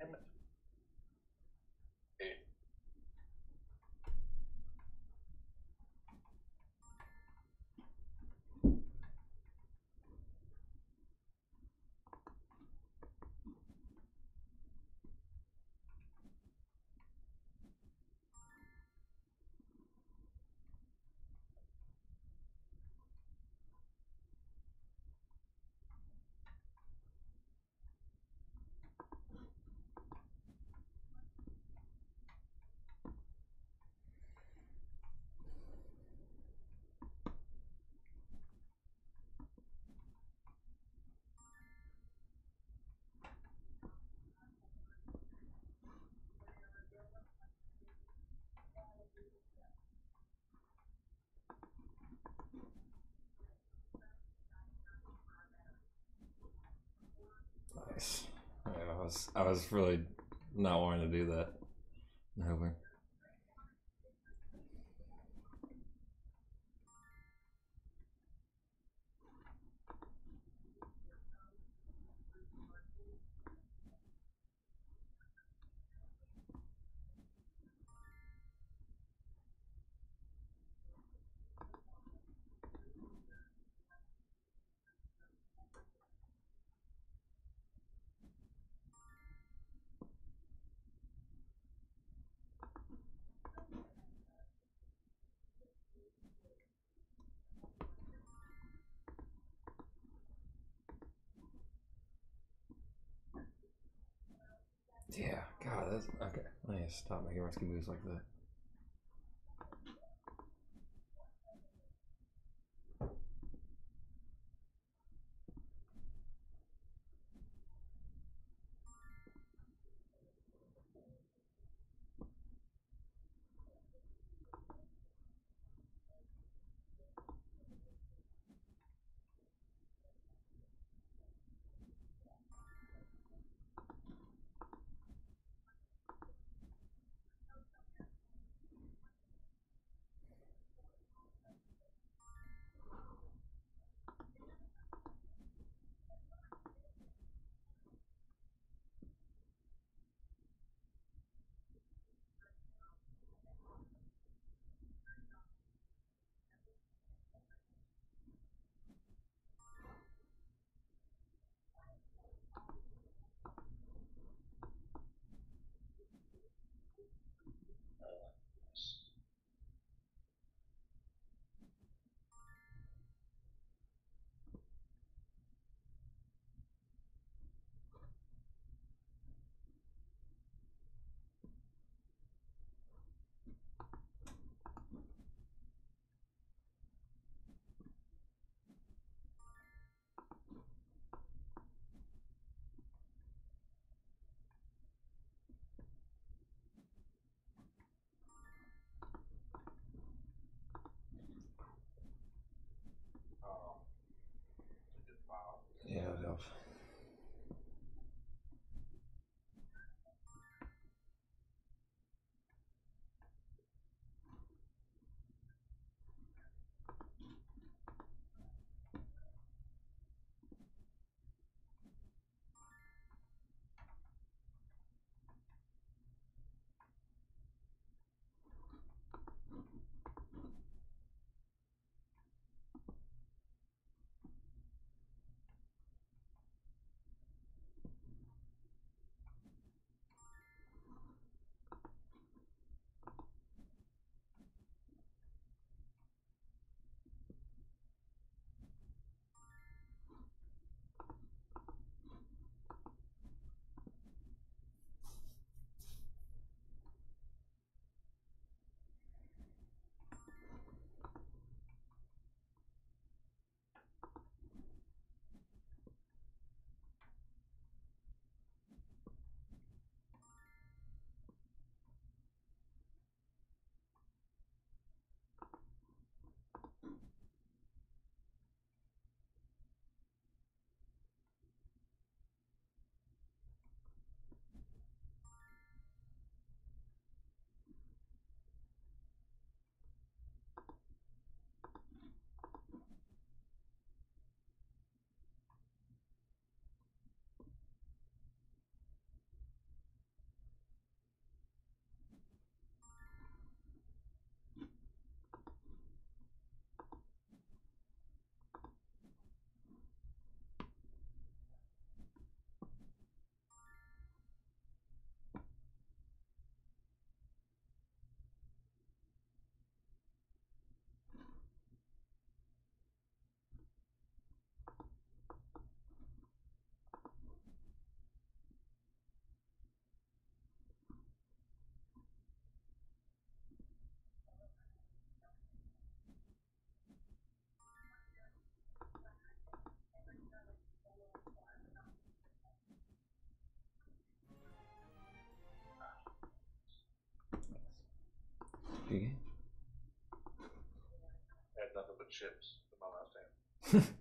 and was I was really not wanting to do that. Hoping. God, that's okay. I need to stop making risky moves like that. Game. I had nothing